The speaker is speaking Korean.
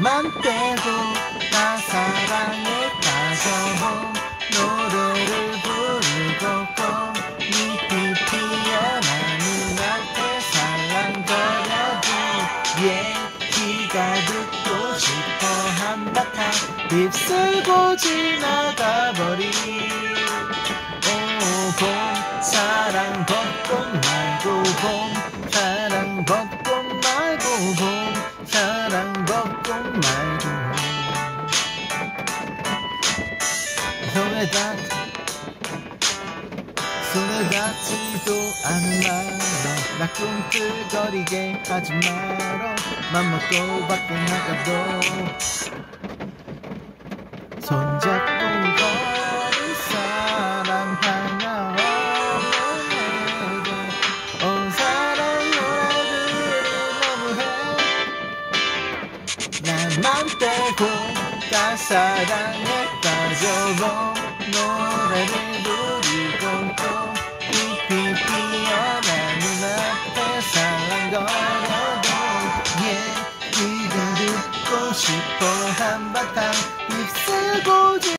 맘대로 나 사랑에 빠져 노래를 부르고 꽃잎이 피어나는 앞에 살랑거려도 얘기가 듣고 싶어 한바탕 휩쓸고 지나가버린. 오봄 사랑 벚꽃 말고 봄. 사랑 벚꽃 말고 봄. 사랑 말고 손에 닿 손에 닿지도 않은 말로 나 꿈틀거리게 하지 말어. 맘 먹고 밖에 나가도. 손잡 나만 빼고 다 사랑에 빠져본 노래를 부르고 또 깊이 피어난 눈앞에 살랑거려도 얘기를 듣고 싶어 한바탕 입술 고